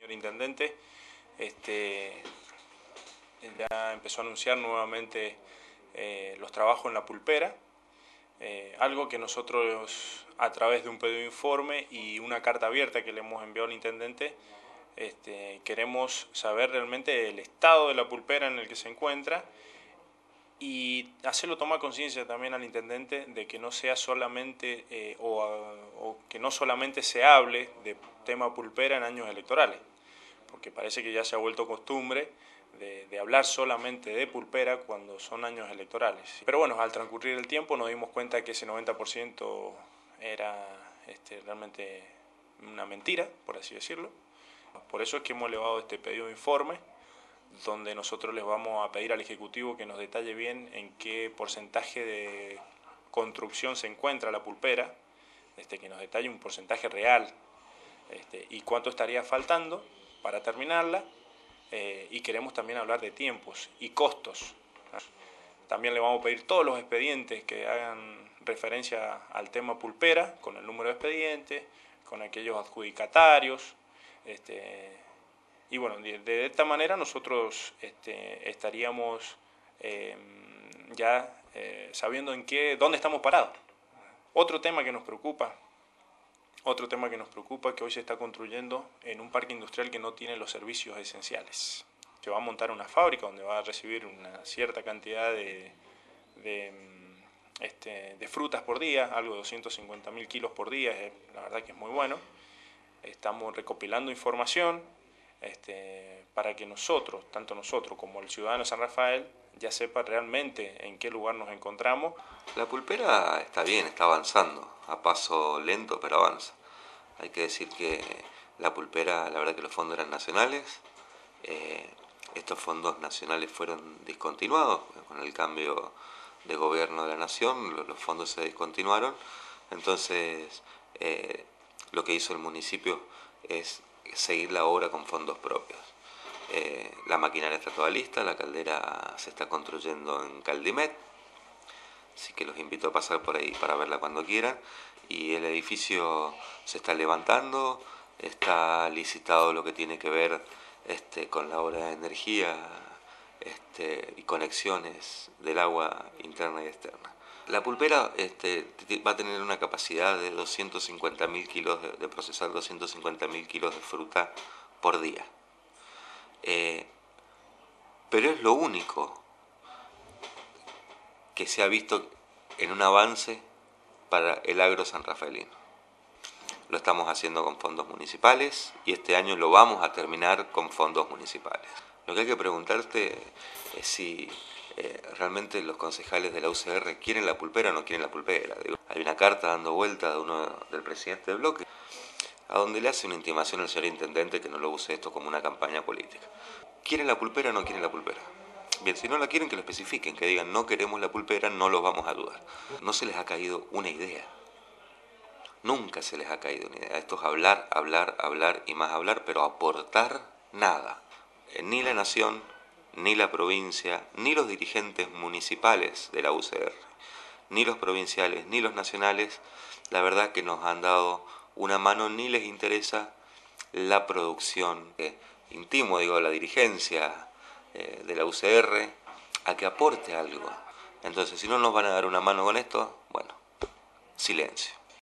Señor Intendente, este, ya empezó a anunciar nuevamente eh, los trabajos en la pulpera, eh, algo que nosotros a través de un pedido de informe y una carta abierta que le hemos enviado al Intendente, este, queremos saber realmente el estado de la pulpera en el que se encuentra y hacerlo tomar conciencia también al intendente de que no sea solamente eh, o, o, que no solamente se hable de tema pulpera en años electorales, porque parece que ya se ha vuelto costumbre de, hablar solamente de pulpera cuando son años electorales. Pero bueno, al transcurrir el tiempo nos dimos cuenta que ese 90% era este, realmente una mentira, por así decirlo. Por eso es que hemos elevado este pedido de informe donde nosotros les vamos a pedir al Ejecutivo que nos detalle bien en qué porcentaje de construcción se encuentra la pulpera, este, que nos detalle un porcentaje real este, y cuánto estaría faltando para terminarla, eh, y queremos también hablar de tiempos y costos. También le vamos a pedir todos los expedientes que hagan referencia al tema pulpera, con el número de expedientes, con aquellos adjudicatarios, este, y bueno, de, esta manera nosotros este, estaríamos eh, ya eh, sabiendo en qué, dónde estamos parados. Otro tema que nos preocupa, otro tema que nos preocupa que hoy se está construyendo en un parque industrial que no tiene los servicios esenciales. Se va a montar una fábrica donde va a recibir una cierta cantidad de, de, este, de frutas por día, algo de 250 mil kilos por día, la verdad que es muy bueno. Estamos recopilando información, este, para que nosotros, tanto nosotros como el ciudadano de San Rafael, ya sepa realmente en qué lugar nos encontramos. La pulpera está bien, está avanzando, a paso lento pero avanza. Hay que decir que la pulpera, la verdad que los fondos eran nacionales, eh, estos fondos nacionales fueron discontinuados con el cambio de gobierno de la nación, los, fondos se discontinuaron, entonces eh, lo que hizo el municipio es seguir la obra con fondos propios. Eh, la maquinaria está toda lista, la caldera se está construyendo en Caldimet, así que los invito a pasar por ahí para verla cuando quieran. Y el edificio se está levantando, está licitado lo que tiene que ver este, con la obra de energía este, y conexiones del agua interna y externa. La pulpera este, va a tener una capacidad de 250.000 kilos, de, de procesar 250.000 kilos de fruta por día. Eh, pero es lo único que se ha visto en un avance para el agro san rafaelino. Lo estamos haciendo con fondos municipales y este año lo vamos a terminar con fondos municipales. Lo que hay que preguntarte es si eh, realmente los concejales de la UCR quieren la pulpera o no quieren la pulpera. Hay una carta dando vuelta de uno del presidente del bloque a donde le hace una intimación al señor intendente que no lo use esto como una campaña política. ¿Quieren la pulpera o no quieren la pulpera? Bien, si no la quieren, que lo especifiquen, que digan no queremos la pulpera, no los vamos a dudar. No se les ha caído una idea. Nunca se les ha caído una idea. Esto es hablar, hablar, hablar y más hablar, pero aportar nada. Ni la nación, ni la provincia, ni los dirigentes municipales de la UCR, ni los provinciales, ni los nacionales, la verdad que nos han dado una mano, ni les interesa la producción. Eh, intimo, digo, la dirigencia eh, de la UCR a que aporte algo. Entonces, si no nos van a dar una mano con esto, bueno, silencio.